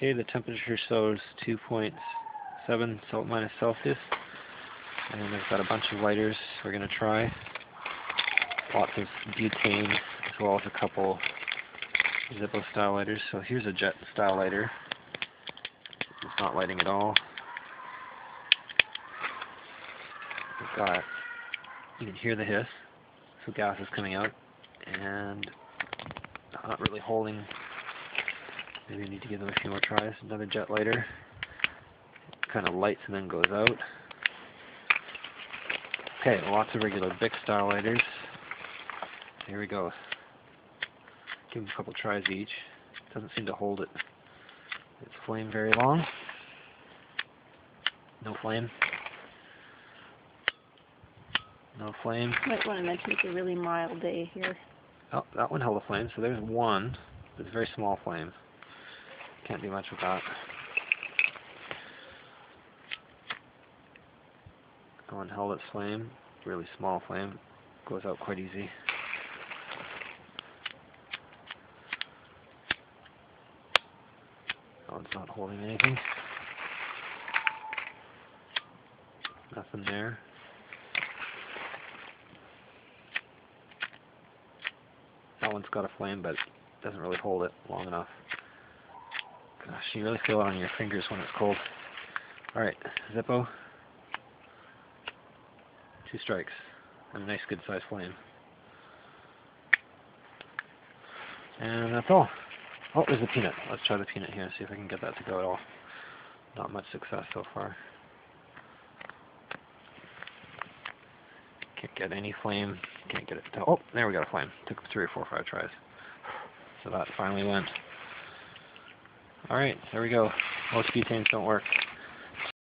Okay, the temperature shows 2.7 Celt minus Celsius. And I've got a bunch of lighters we're going to try. Lots of butane, as well as a couple Zippo style lighters. So here's a jet style lighter. It's not lighting at all. We've got, you can hear the hiss, so gas is coming out, and not really holding Maybe I need to give them a few more tries. Another jet lighter. Kind of lights and then goes out. Okay, lots of regular Bic style lighters. Here we go. Give them a couple tries each. Doesn't seem to hold it. Its flame very long. No flame. No flame. Might want to mention it's a really mild day here. Oh, that one held a flame, so there's one. It's a very small flame. Can't do much with that. Go and held its flame. Really small flame. Goes out quite easy. That one's not holding anything. Nothing there. That one's got a flame, but doesn't really hold it long enough. Ah, Gosh, you really feel it on your fingers when it's cold. Alright, Zippo. Two strikes. And a nice good sized flame. And that's all. Oh, there's the peanut. Let's try the peanut here and see if I can get that to go at all. Not much success so far. Can't get any flame. Can't get it to... Oh, there we got a flame. Took three or four or five tries. So that finally went. Alright, there we go. Most butanes don't work.